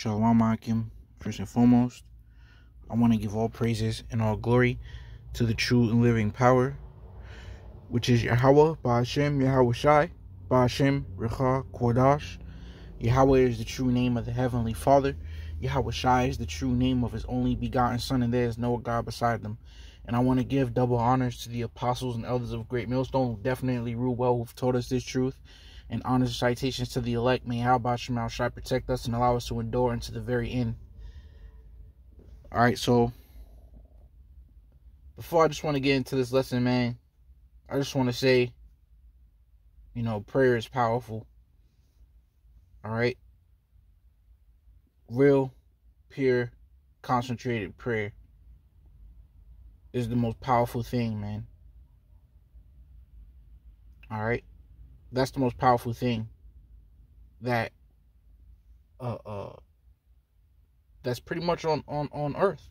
Shalom Akim. First and foremost, I want to give all praises and all glory to the true and living power, which is Yahweh, Ba'ashem, Yahweh Shai, Ba'ashem, Recha, Kodash. Yahweh is the true name of the Heavenly Father. Yahweh Shai is the true name of his only begotten Son, and there is no God beside them. And I want to give double honors to the apostles and elders of Great Millstone who definitely rule well, who've taught us this truth and honors citations to the elect. May Yahweh Shemal Shai protect us and allow us to endure into the very end. All right, so before I just want to get into this lesson, man, I just want to say, you know, prayer is powerful. All right. Real, pure, concentrated prayer is the most powerful thing, man. All right. That's the most powerful thing that uh uh that's pretty much on on on earth.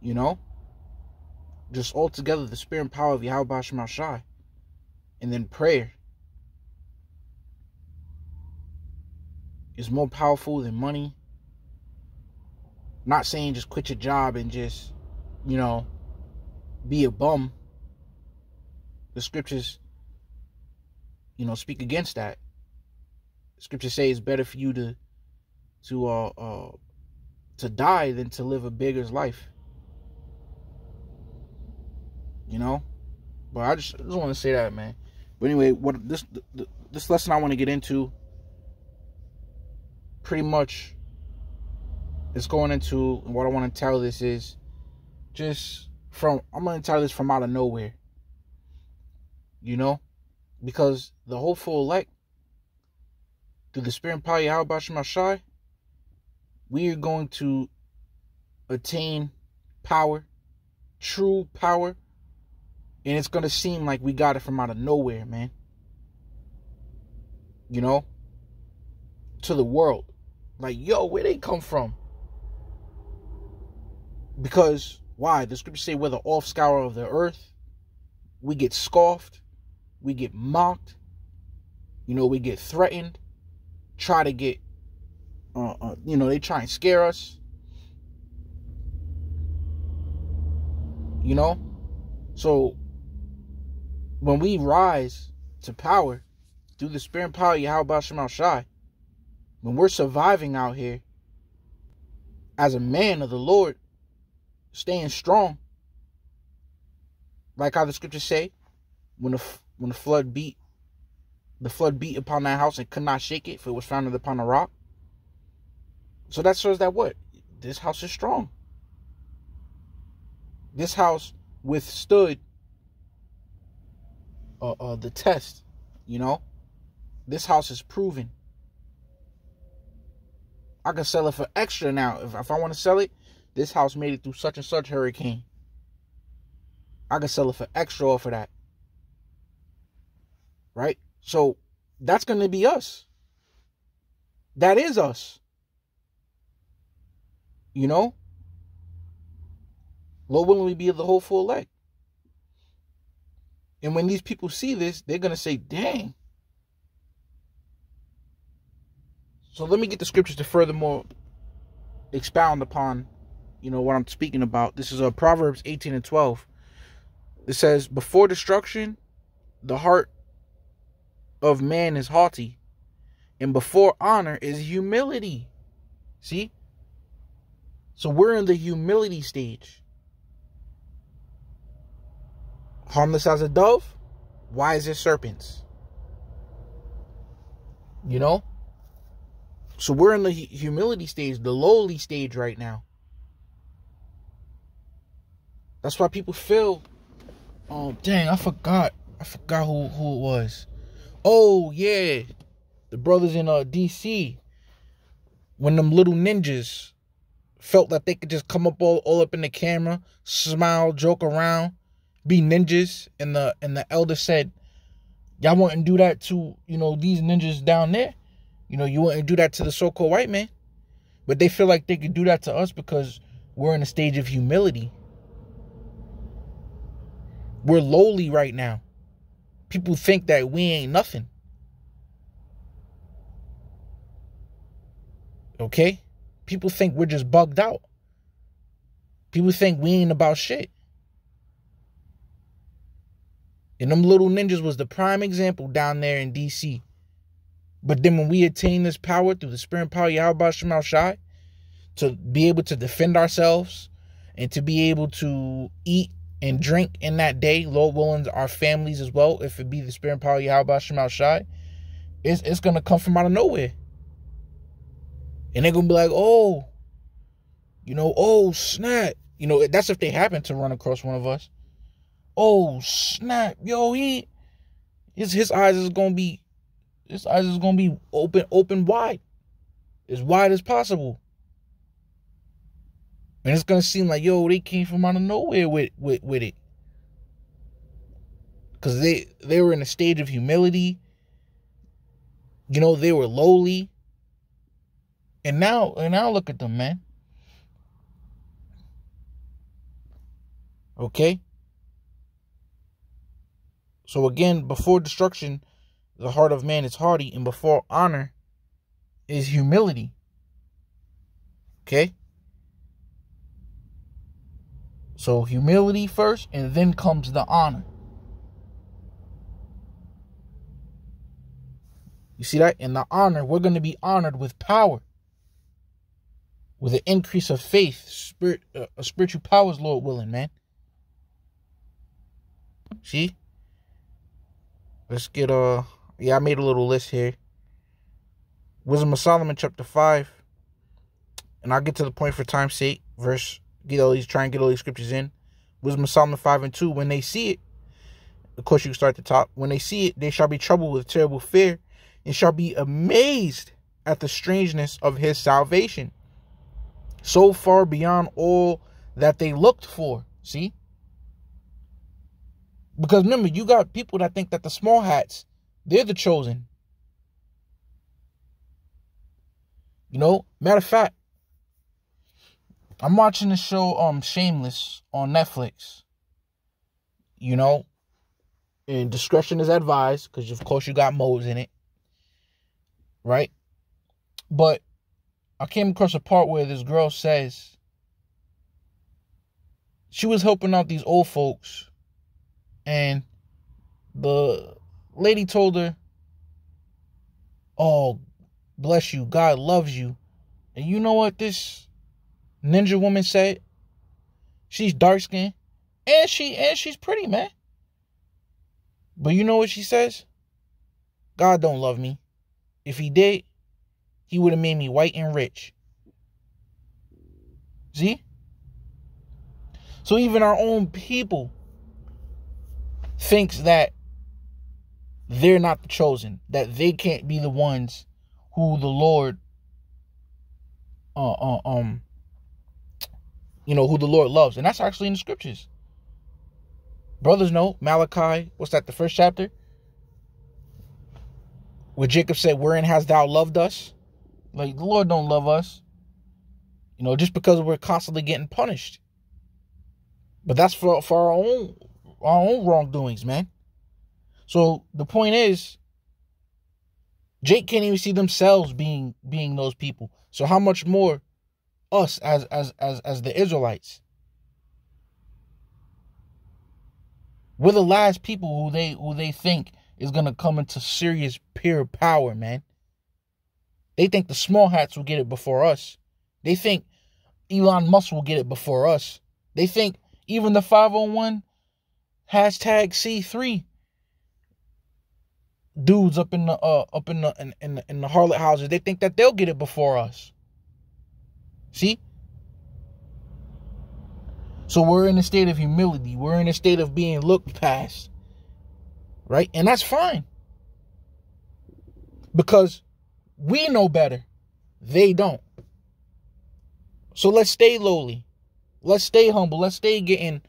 You know? Just altogether the spirit and power of Yahweh Shema Shai. And then prayer is more powerful than money. Not saying just quit your job and just, you know, be a bum. The scriptures, you know, speak against that. scripture say it's better for you to to uh uh to die than to live a beggar's life. You know? But I just, I just want to say that, man. But anyway, what this this lesson I want to get into pretty much is going into what I want to tell this is just from I'm going to tell this from out of nowhere. You know? Because the hopeful elect through the spirit and power of Yahweh we are going to attain power, true power, and it's going to seem like we got it from out of nowhere, man. You know? To the world. Like, yo, where they come from? Because, why? The scriptures say we're the offscour of the earth. We get scoffed. We get mocked. You know, we get threatened. Try to get, uh, uh, you know, they try and scare us. You know? So, when we rise to power through the spirit and power of Yahweh Shemal Shai, when we're surviving out here as a man of the Lord, staying strong, like how the scriptures say, when the when the flood beat, the flood beat upon that house and could not shake it, for it was founded upon a rock. So that shows that what this house is strong. This house withstood uh, uh, the test. You know, this house is proven. I can sell it for extra now. If, if I want to sell it, this house made it through such and such hurricane. I can sell it for extra off of that. Right? So that's going to be us. That is us. You know? Lord willing, we be of the whole full elect. And when these people see this, they're going to say, dang, So let me get the scriptures to furthermore expound upon, you know, what I'm speaking about. This is a uh, Proverbs 18 and 12. It says, Before destruction, the heart of man is haughty, and before honor is humility. See? So we're in the humility stage. Harmless as a dove, wise as serpents. You know? So we're in the humility stage, the lowly stage right now. That's why people feel, oh dang, I forgot. I forgot who, who it was. Oh yeah. The brothers in uh DC. When them little ninjas felt that they could just come up all, all up in the camera, smile, joke around, be ninjas, and the and the elder said, Y'all wouldn't do that to, you know, these ninjas down there. You know, you wouldn't do that to the so-called white man. But they feel like they could do that to us because we're in a stage of humility. We're lowly right now. People think that we ain't nothing. Okay? People think we're just bugged out. People think we ain't about shit. And them little ninjas was the prime example down there in DC. But then when we attain this power through the spirit and power Yahweh Shemal Shai, to be able to defend ourselves and to be able to eat and drink in that day, Lord willing, our families as well, if it be the spirit and power Yahweh Shemal Shai, it's, it's going to come from out of nowhere. And they're going to be like, oh, you know, oh, snap. You know, that's if they happen to run across one of us. Oh, snap. Yo, he, his, his eyes is going to be, his eyes is going to be open, open wide. As wide as possible. And it's gonna seem like, yo, they came from out of nowhere with with, with it. Cause they they were in a stage of humility. You know, they were lowly. And now and now look at them, man. Okay? So again, before destruction, the heart of man is haughty, and before honor is humility. Okay? So humility first, and then comes the honor. You see that? In the honor, we're going to be honored with power, with an increase of faith, spirit, uh, spiritual powers, Lord willing, man. See? Let's get uh yeah, I made a little list here. Wisdom of Solomon, chapter five. And I'll get to the point for time's sake. Verse get all these, try and get all these scriptures in. Wisdom Solomon 5 and 2. When they see it, of course, you start the top. When they see it, they shall be troubled with terrible fear and shall be amazed at the strangeness of his salvation. So far beyond all that they looked for. See? Because remember, you got people that think that the small hats, they're the chosen. You know, matter of fact, I'm watching the show um Shameless on Netflix. You know, and discretion is advised because of course you got modes in it, right? But I came across a part where this girl says she was helping out these old folks, and the lady told her, "Oh, bless you, God loves you," and you know what? This Ninja Woman said. She's dark skinned. And she and she's pretty, man. But you know what she says? God don't love me. If he did, he would have made me white and rich. See? So even our own people thinks that they're not the chosen, that they can't be the ones who the Lord uh, uh um you know, who the Lord loves. And that's actually in the scriptures. Brothers know, Malachi, what's that, the first chapter? Where Jacob said, Wherein has thou loved us? Like, the Lord don't love us. You know, just because we're constantly getting punished. But that's for, for our own our own wrongdoings, man. So the point is, Jake can't even see themselves being being those people. So how much more us as as as as the Israelites. We're the last people who they who they think is gonna come into serious pure power, man. They think the small hats will get it before us. They think Elon Musk will get it before us. They think even the 501 hashtag C3 dudes up in the uh up in the in, in the in the harlot houses, they think that they'll get it before us. See? So we're in a state of humility. We're in a state of being looked past. Right? And that's fine. Because we know better. They don't. So let's stay lowly. Let's stay humble. Let's stay getting,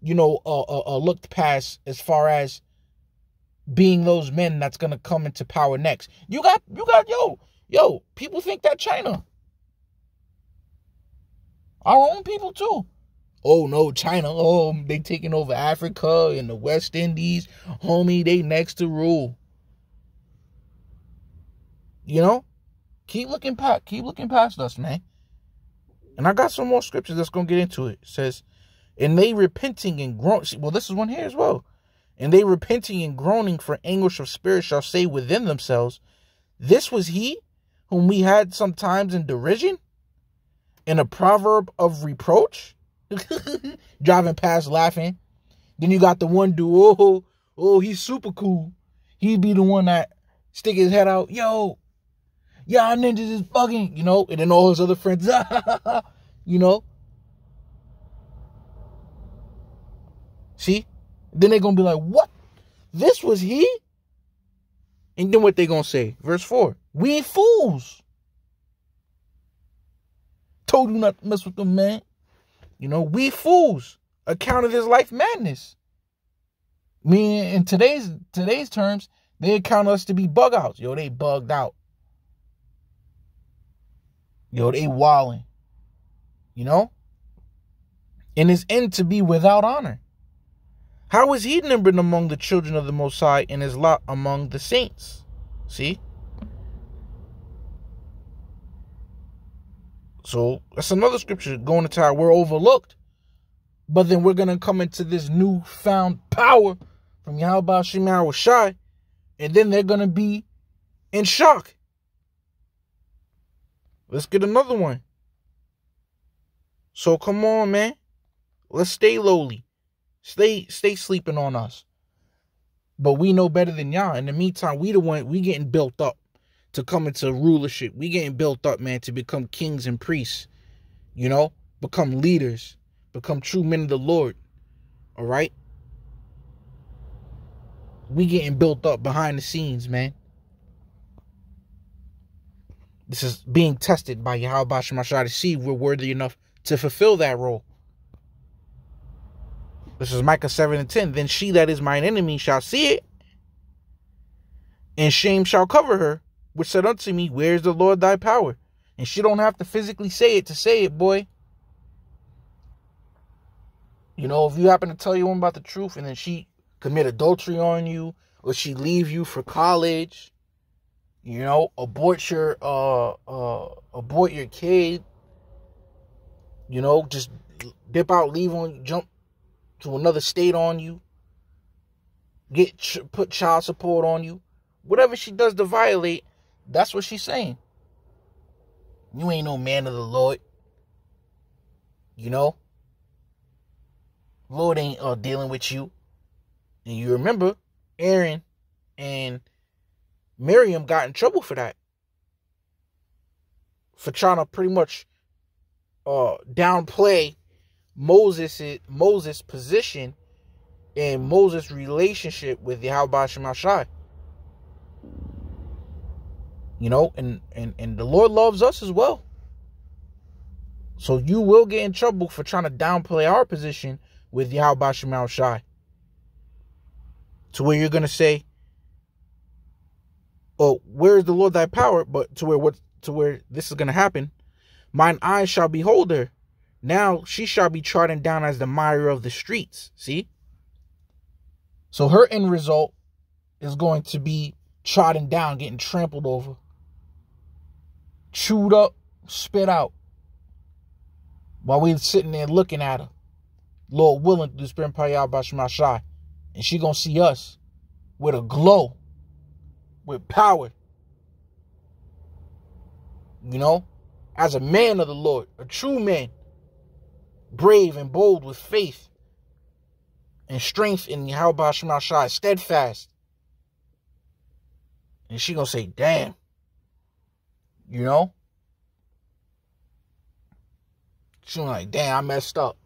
you know, uh, uh, uh looked past as far as being those men that's gonna come into power next. You got, you got, yo, yo. People think that China our own people too. Oh no, China. Oh, they taking over Africa and the West Indies. Homie, they next to rule. You know? Keep looking past, keep looking past us, man. And I got some more scriptures that's gonna get into it. it says, and they repenting and groaning. Well, this is one here as well. And they repenting and groaning for anguish of spirit shall say within themselves, This was he whom we had sometimes in derision, in a proverb of reproach, driving past laughing. Then you got the one dude, oh, oh, he's super cool. He'd be the one that stick his head out, yo, y'all ninjas is bugging, you know, and then all his other friends, you know. See? Then they're gonna be like, what? This was he? And then what they gonna say? Verse 4. We ain't fools. Told you not to mess with them, man. You know, we fools. Account of his life madness. Me in today's today's terms, they account us to be bug outs. Yo, they bugged out. Yo, they walling. You know? And his end to be without honor. How is he numbered among the children of the Most High and his lot among the saints? See? So that's another scripture going into how we're overlooked. But then we're going to come into this newfound power from Yahweh Shemar Shai. And then they're going to be in shock. Let's get another one. So come on, man. Let's stay lowly. Stay stay sleeping on us. But we know better than y'all. In the meantime, we the one we getting built up to come into rulership. We getting built up, man, to become kings and priests. You know, become leaders, become true men of the Lord. All right? We getting built up behind the scenes, man. This is being tested by Yahweh Shemashah to see if we're worthy enough to fulfill that role. This is Micah 7 and 10. Then she that is mine enemy shall see it, and shame shall cover her, which said unto me, Where's the Lord thy power? And she don't have to physically say it to say it, boy. You know, if you happen to tell your woman about the truth and then she commit adultery on you, or she leave you for college, you know, abort your uh uh abort your kid, you know, just dip out, leave on jump to another state on you, get put child support on you, whatever she does to violate, that's what she's saying. You ain't no man of the Lord. You know? Lord ain't uh, dealing with you. And you remember Aaron and Miriam got in trouble for that. For trying to pretty much uh downplay Moses' Moses' position and Moses' relationship with Yahweh Shemashai. You know, and, and, and the Lord loves us as well. So you will get in trouble for trying to downplay our position with Yahweh Shemashai. To where you're gonna say, Oh, where is the Lord thy power? But to where what to where this is gonna happen, mine eyes shall behold her now she shall be trodden down as the mire of the streets. See? So her end result is going to be trodden down, getting trampled over, chewed up, spit out. While we're sitting there looking at her. Lord willing to do Spirit Payah Shai. And she gonna see us with a glow, with power. You know, as a man of the Lord, a true man brave and bold with faith and strength in Yahweh Shai, steadfast. And she gonna say, damn. You know? She gonna like, damn, I messed up.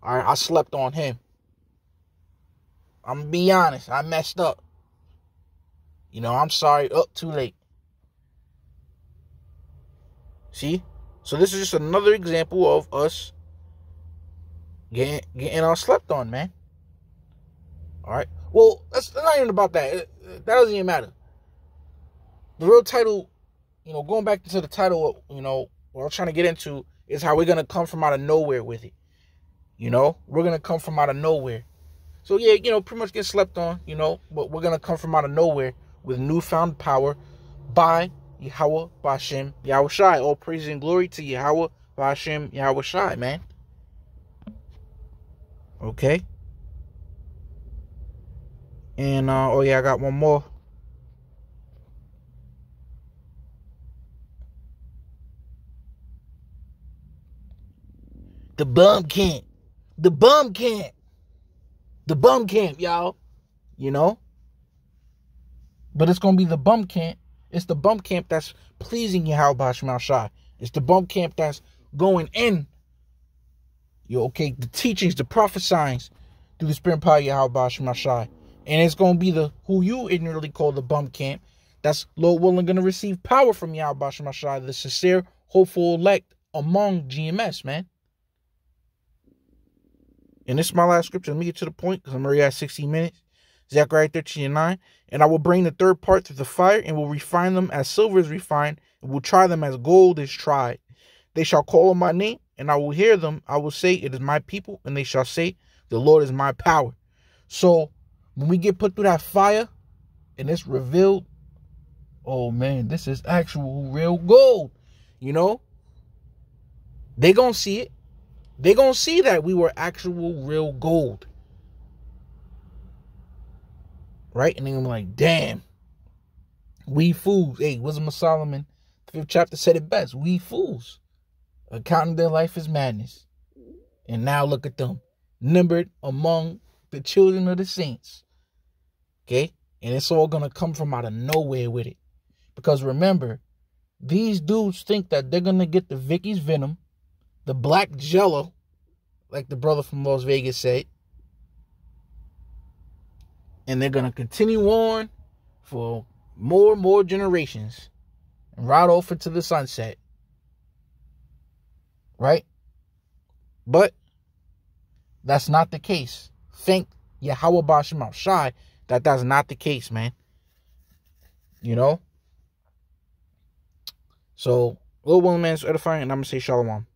Alright, I slept on him. I'm gonna be honest, I messed up. You know, I'm sorry. Up too late. See? So this is just another example of us getting getting all slept on, man. All right. Well, that's not even about that. That doesn't even matter. The real title, you know, going back to the title, you know, what I'm trying to get into is how we're gonna come from out of nowhere with it. You know, we're gonna come from out of nowhere. So yeah, you know, pretty much get slept on, you know, but we're gonna come from out of nowhere with newfound power by Yahweh Bashem Yahweh Shai. All praise and glory to Yahweh Bashem Yahweh Shai, man. Okay. And uh oh yeah, I got one more. The bum camp. The bum camp. The bum camp, y'all. You know? But it's gonna be the bum camp. It's the bum camp that's pleasing Yahweh Shema Shai. It's the bum camp that's going in. You okay? The teachings, the prophesying through the spirit power Yahweh Shema Shai. And it's gonna be the who you ignorantly call the bum camp. That's Lord willing gonna receive power from Yahweh Shema Shai, the sincere, hopeful elect among GMS, man. And this is my last scripture. Let me get to the point because I'm already at 16 minutes. Zechariah 13 and 9. And I will bring the third part through the fire and will refine them as silver is refined and will try them as gold is tried. They shall call on my name and I will hear them. I will say, It is my people. And they shall say, The Lord is my power. So when we get put through that fire and it's revealed, oh man, this is actual real gold. You know? They gonna see it. They gonna see that we were actual real gold. Right? And they're gonna be like, damn. We fools. Hey, Wisdom of Solomon, fifth chapter said it best. We fools. Accounting their life as madness. And now look at them. Numbered among the children of the saints. Okay? And it's all gonna come from out of nowhere with it. Because remember, these dudes think that they're gonna get the Vicky's venom the black jello, like the brother from Las Vegas said. And they're going to continue on for more and more generations and ride off into the sunset. Right? But that's not the case. Thank Yahweh Bashim Shai that that's not the case, man. You know? So, Lord willing, man, edifying, and I'm going to say shalom.